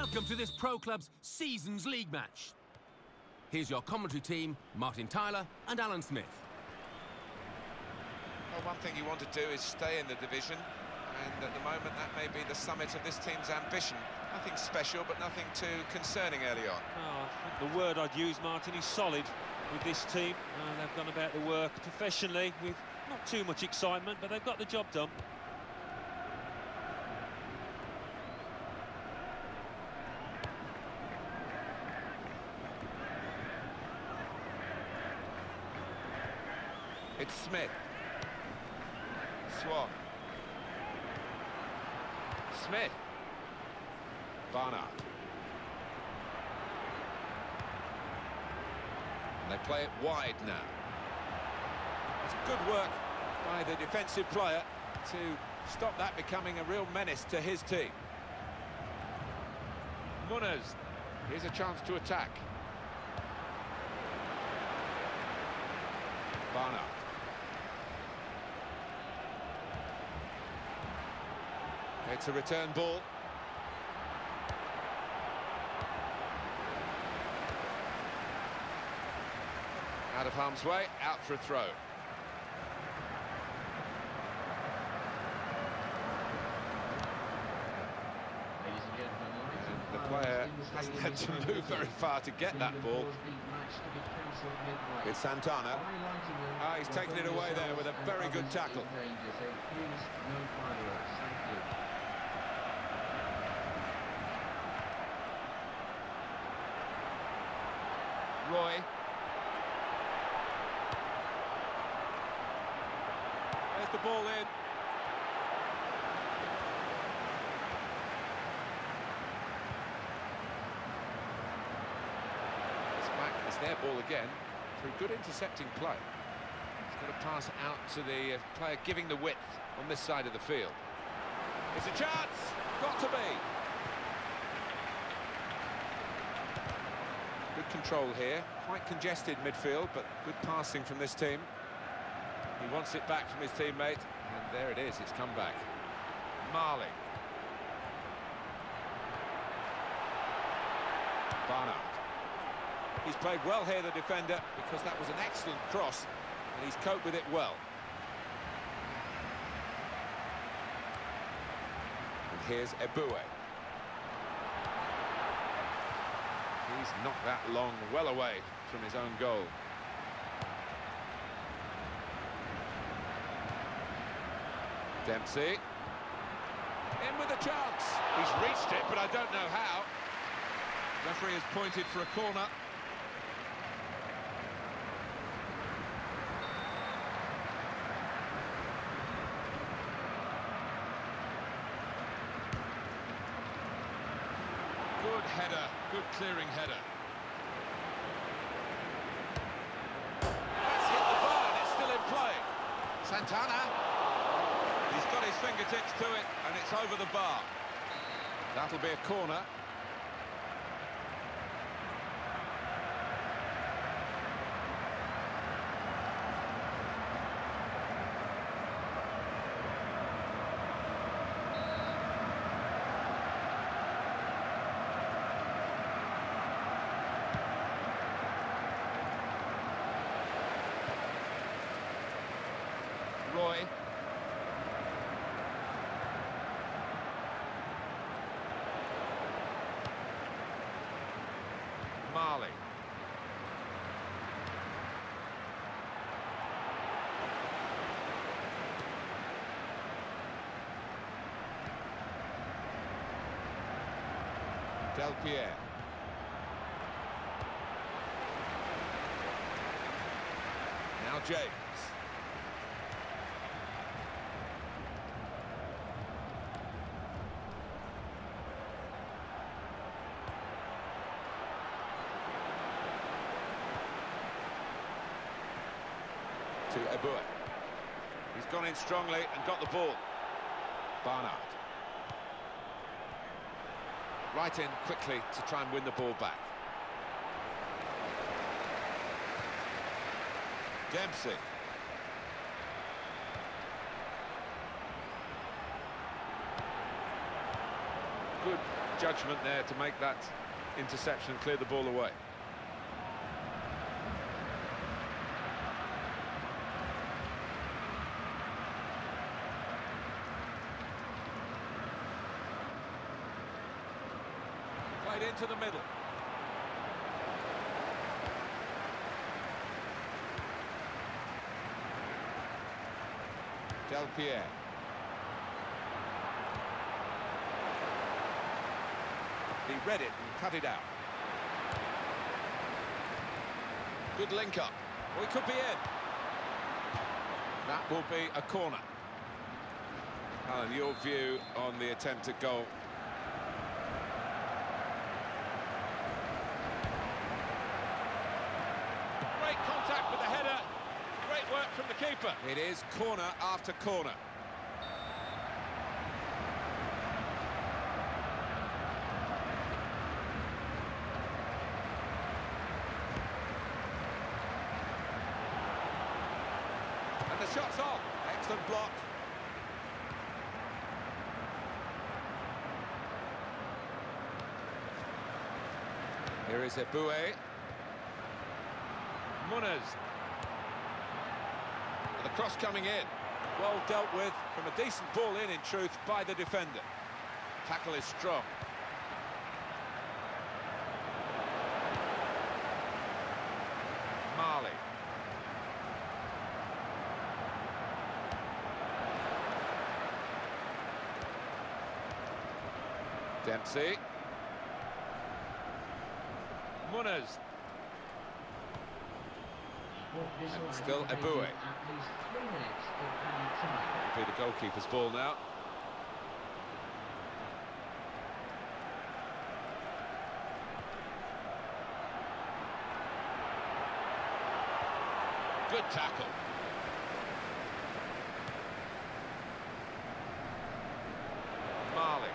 Welcome to this Pro Club's Seasons League match. Here's your commentary team, Martin Tyler and Alan Smith. Well, one thing you want to do is stay in the division, and at the moment that may be the summit of this team's ambition. Nothing special, but nothing too concerning early on. Oh, the word I'd use, Martin, is solid with this team. Uh, they've gone about the work professionally with not too much excitement, but they've got the job done. It's Smith. Swan. Smith. Barnard. And they play it wide now. It's good work by the defensive player to stop that becoming a real menace to his team. Munners. Here's a chance to attack. Barnard. It's a return ball. Out of harm's way, out for a throw. The player hasn't had to move very far to get that ball. It's Santana. Ah, he's taken it away there with a very good tackle. Roy. There's the ball in. It's back, it's their ball again, through good intercepting play. He's got to pass out to the uh, player giving the width on this side of the field. It's a chance! Got to be! Good control here, quite congested midfield, but good passing from this team. Wants it back from his teammate, and there it is, it's come back. Marley. Barnard. He's played well here, the defender, because that was an excellent cross, and he's coped with it well. And here's Eboué. He's not that long, well away from his own goal. Dempsey. In with a chance. He's reached it, but I don't know how. Referee has pointed for a corner. Good header, good clearing header. That's hit the bar and it's still in play. Santana. Fingertips to it and it's over the bar. That'll be a corner. Roy. Marley. Del Pierre. Now James. to Eboué. He's gone in strongly and got the ball. Barnard. Right in quickly to try and win the ball back. Dempsey. Good judgment there to make that interception and clear the ball away. Into the middle. Del Pierre. He read it and cut it out. Good link up. Well, he could be in. That will be a corner. Alan, your view on the attempt at goal? Great contact with the header. Great work from the keeper. It is corner after corner. And the shot's on. Excellent block. Here is Eboué. Munoz. Cross coming in. Well dealt with from a decent ball in, in truth, by the defender. Tackle is strong. Marley. Dempsey. Munoz. And still Eboué. Be the goalkeeper's ball now. Good tackle. Marley.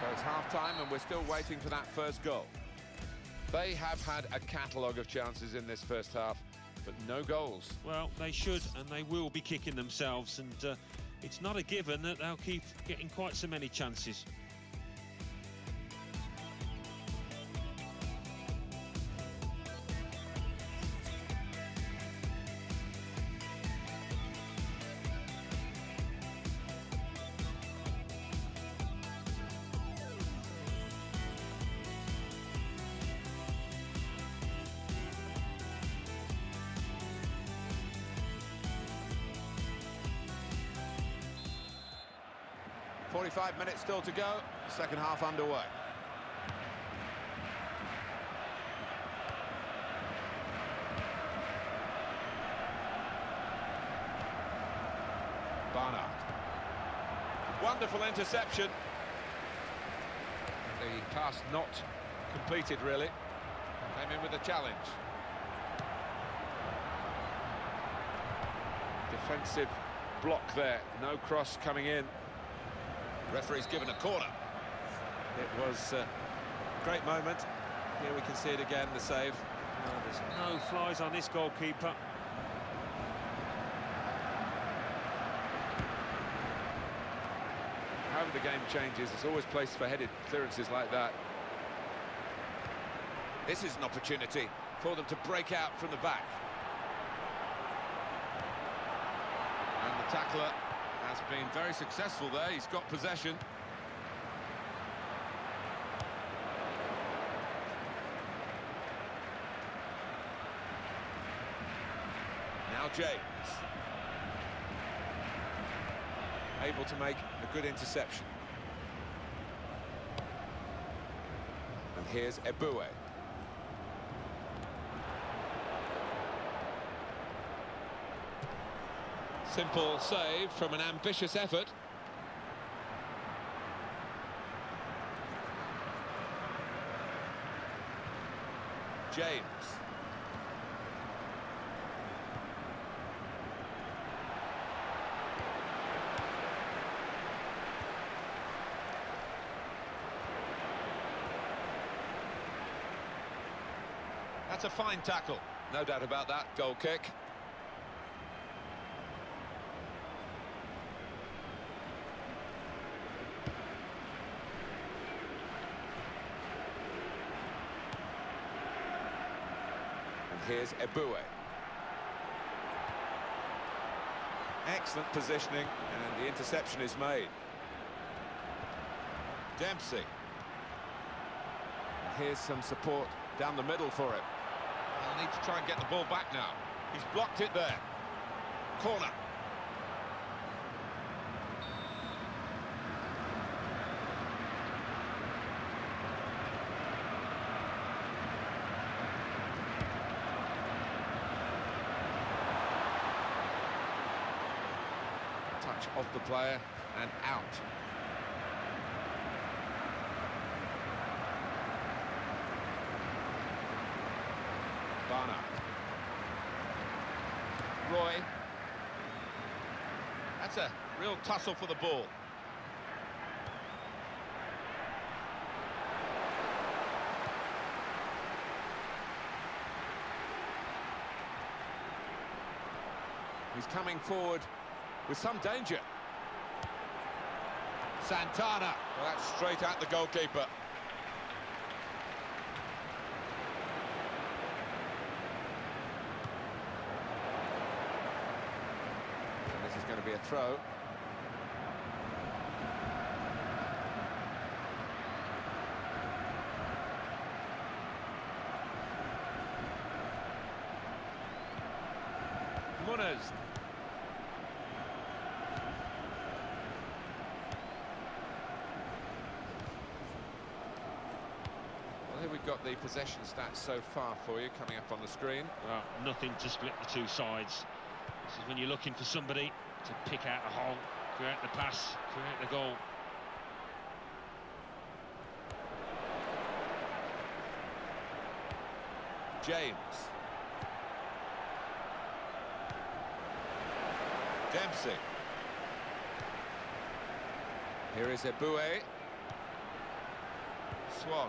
So it's half-time we're still waiting for that first goal. They have had a catalogue of chances in this first half, but no goals. Well, they should and they will be kicking themselves, and uh, it's not a given that they'll keep getting quite so many chances. Still to go. Second half underway. Barnard. Wonderful interception. The pass not completed, really. Came in with a challenge. Defensive block there. No cross coming in. Referee's given a corner. It was a great moment. Here we can see it again, the save. Oh, there's no flies on this goalkeeper. However the game changes, it's always placed for headed clearances like that. This is an opportunity for them to break out from the back. And the tackler has been very successful there. He's got possession. Now James. Able to make a good interception. And here's Eboué. Simple save from an ambitious effort. James. That's a fine tackle. No doubt about that. Goal kick. Here's Eboué. Excellent positioning, and the interception is made. Dempsey. Here's some support down the middle for him. They'll need to try and get the ball back now. He's blocked it there. Corner. Touch off the player and out. Barnard. Roy. That's a real tussle for the ball. He's coming forward with some danger. Santana. Well, that's straight at the goalkeeper. And this is going to be a throw. Munners. We've got the possession stats so far for you coming up on the screen. Well, nothing to split the two sides. This is when you're looking for somebody to pick out a hole, create the pass, create the goal. James. Dempsey. Here is Eboué. Swan.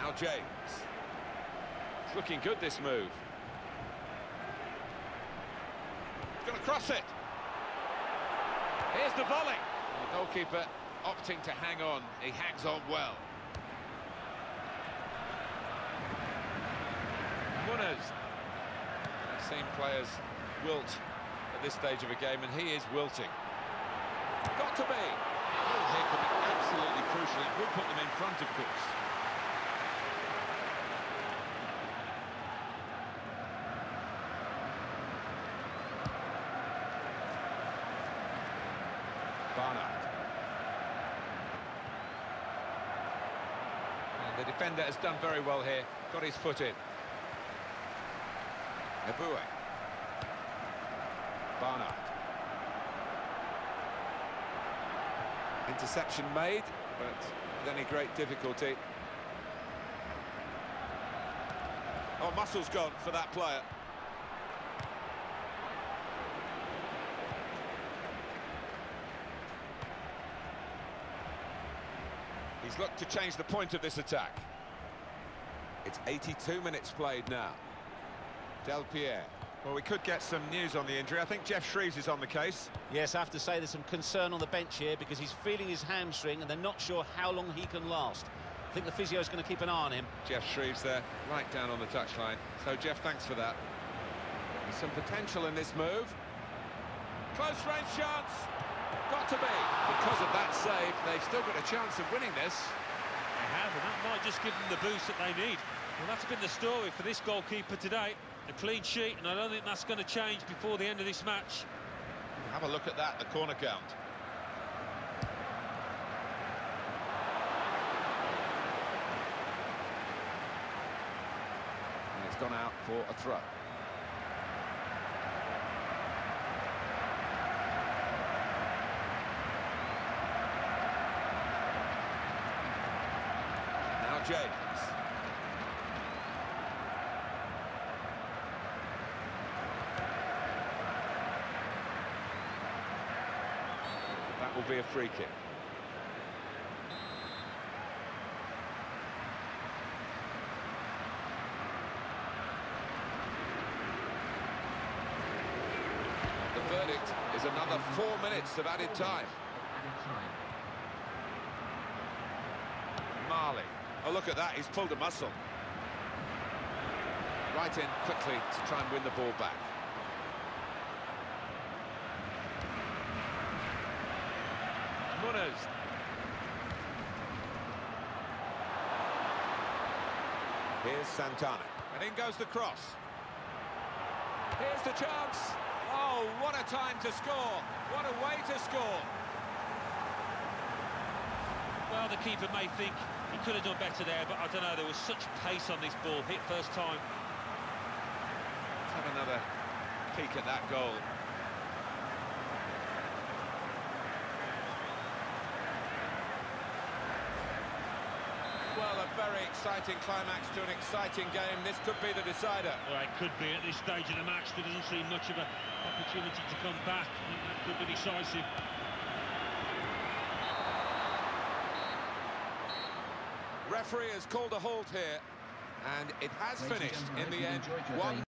Now James. It's looking good, this move. He's going to cross it. Here's the volley. The goalkeeper opting to hang on. He hangs on well. Munners. I've seen players wilt at this stage of a game, and he is wilting. Got to be. Goal here could be absolutely crucial. It would put them in front, of course. Barnard. And the defender has done very well here. Got his foot in. Eboué. Barnard. Interception made, but with any great difficulty. Oh, muscle's gone for that player. He's looked to change the point of this attack. It's 82 minutes played now. Del Pierre. Well, we could get some news on the injury. I think Geoff Shreeves is on the case. Yes, I have to say there's some concern on the bench here because he's feeling his hamstring and they're not sure how long he can last. I think the physio's going to keep an eye on him. Geoff Shreeves there, right down on the touchline. So, Geoff, thanks for that. There's some potential in this move. Close range chance. Got to be. Because of that save, they've still got a chance of winning this. They have, and that might just give them the boost that they need. Well, that's been the story for this goalkeeper today. A clean sheet, and I don't think that's going to change before the end of this match. Have a look at that, the corner count. And it's gone out for a throw. James. That will be a free kick. The verdict is another four minutes of added time. Marley. Oh, look at that. He's pulled a muscle. right in quickly to try and win the ball back. Munoz. Here's Santana. And in goes the cross. Here's the chance. Oh, what a time to score. What a way to score. Well, the keeper may think he could have done better there, but I don't know, there was such pace on this ball, hit first time. Let's have another peek at that goal. Well, a very exciting climax to an exciting game. This could be the decider. Well, it could be at this stage of the match. There doesn't seem much of an opportunity to come back. That could be decisive. Referee has called a halt here, and it has Ladies finished in the end. you've enjoyed your One.